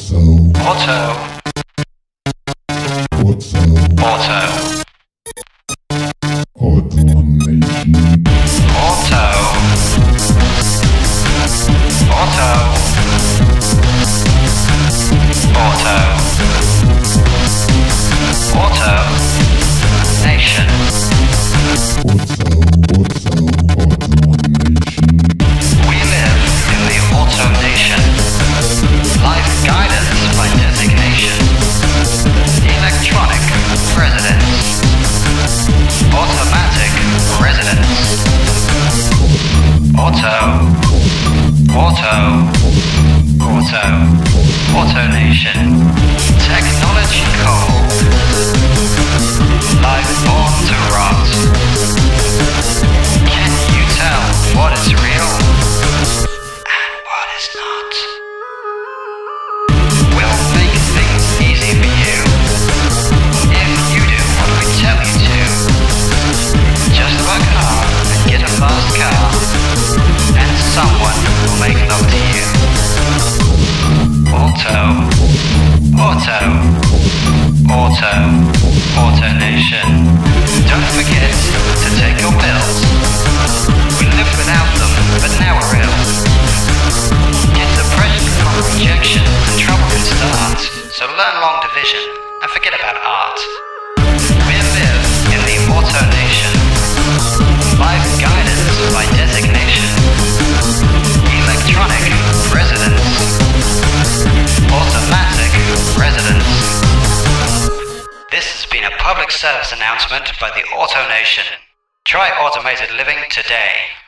Auto, Auto. auto, Auto. Auto. Auto. Auto nation. Auto, auto, auto nation. Don't forget to take your pills. We lived without them, but now we're ill. Get depression from rejection and trouble can start. So learn long division and forget about art. Been a public service announcement by the Auto Nation. Try automated living today.